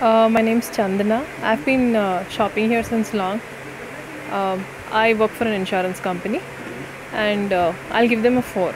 Uh, my name is Chandana. I've been uh, shopping here since long. Uh, I work for an insurance company and uh, I'll give them a 4.